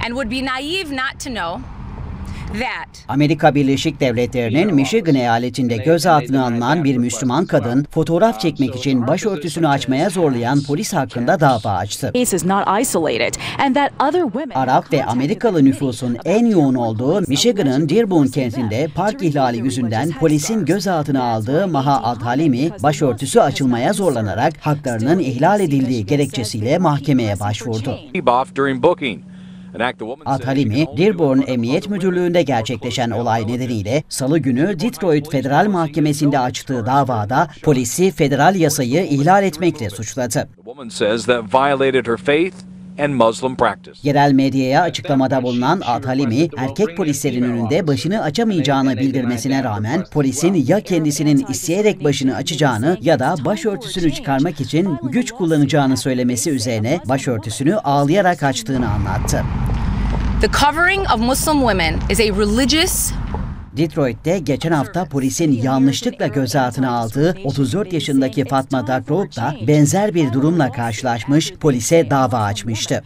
and would be naive not to know that Amerika Birleşik Devletleri'nin Michigan eyaletinde gözaltına alınan bir Müslüman kadın fotoğraf çekmek için başörtüsünü açmaya zorlayan polis hakkında dava açtı. case is not isolated and that other women Arap ve Amerikalı nüfusun en yoğun olduğu Michigan'ın Dearborn kentinde park ihlali yüzünden polisin gözaltına aldığı Maha Adhalimi başörtüsü açılmaya zorlanarak haklarının ihlal edildiği gerekçesiyle mahkemeye başvurdu. Only Dearborn Emniyet Müdürlüğü'nde gerçekleşen olay nedeniyle salı günü Detroit Federal Mahkemesi'nde açtığı davada polisi federal yasayı ihlal etmekle suçladı. Yerel medyaya açıklamada bulunan Adhalimi, erkek polislerin önünde başını açamayacağını bildirmesine rağmen polisin ya kendisinin isteyerek başını açacağını ya da başörtüsünü çıkarmak için güç kullanacağını söylemesi üzerine başörtüsünü ağlayarak açtığını anlattı. The covering of Muslim women is a religious Detroit'te geçen hafta polisin yanlışlıkla gözaltına aldığı 34 yaşındaki Fatma Dakrouk da benzer bir durumla karşılaşmış, polise dava açmıştı.